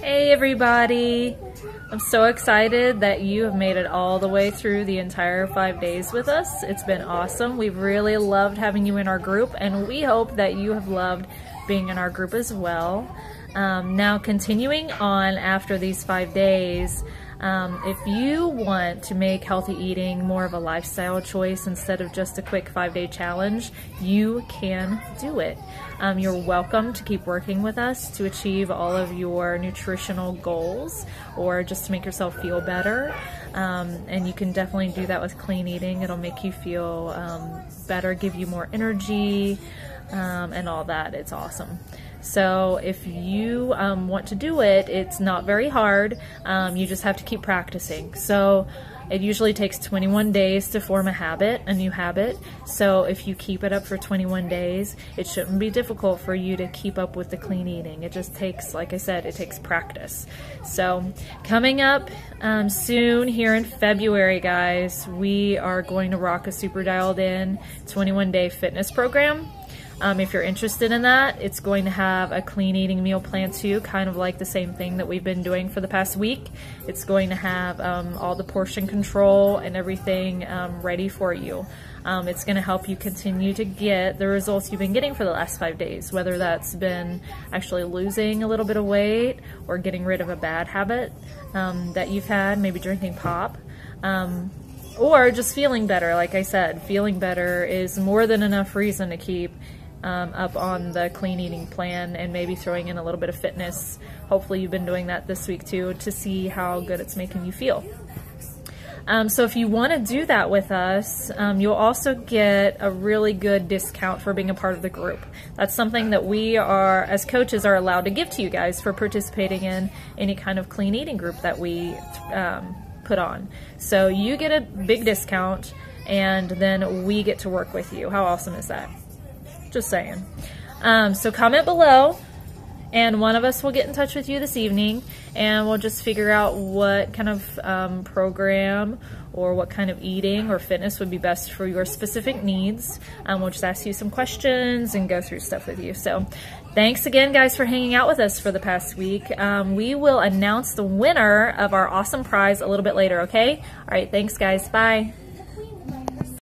Hey everybody! I'm so excited that you have made it all the way through the entire five days with us. It's been awesome. We've really loved having you in our group and we hope that you have loved being in our group as well. Um, now continuing on after these five days, um, if you want to make healthy eating more of a lifestyle choice instead of just a quick five day challenge, you can do it. Um, you're welcome to keep working with us to achieve all of your nutritional goals or just to make yourself feel better. Um, and you can definitely do that with clean eating. It'll make you feel um, better, give you more energy, um, and all that. It's awesome. So if you um, want to do it, it's not very hard. Um, you just have to keep practicing. So it usually takes 21 days to form a habit, a new habit. So if you keep it up for 21 days, it shouldn't be difficult for you to keep up with the clean eating. It just takes, like I said, it takes practice. So coming up um, soon here in February, guys, we are going to rock a super dialed in 21 day fitness program. Um, if you're interested in that, it's going to have a clean eating meal plan too, kind of like the same thing that we've been doing for the past week. It's going to have um, all the portion control and everything um, ready for you. Um, it's going to help you continue to get the results you've been getting for the last five days, whether that's been actually losing a little bit of weight or getting rid of a bad habit um, that you've had, maybe drinking pop um, or just feeling better. Like I said, feeling better is more than enough reason to keep um, up on the clean eating plan and maybe throwing in a little bit of fitness. Hopefully you've been doing that this week too to see how good it's making you feel. Um, so if you want to do that with us, um, you'll also get a really good discount for being a part of the group. That's something that we are, as coaches, are allowed to give to you guys for participating in any kind of clean eating group that we um, put on. So you get a big discount and then we get to work with you. How awesome is that? Just saying. Um, so comment below and one of us will get in touch with you this evening and we'll just figure out what kind of um, program or what kind of eating or fitness would be best for your specific needs. Um, we'll just ask you some questions and go through stuff with you. So thanks again guys for hanging out with us for the past week. Um, we will announce the winner of our awesome prize a little bit later, okay? All right, thanks guys. Bye.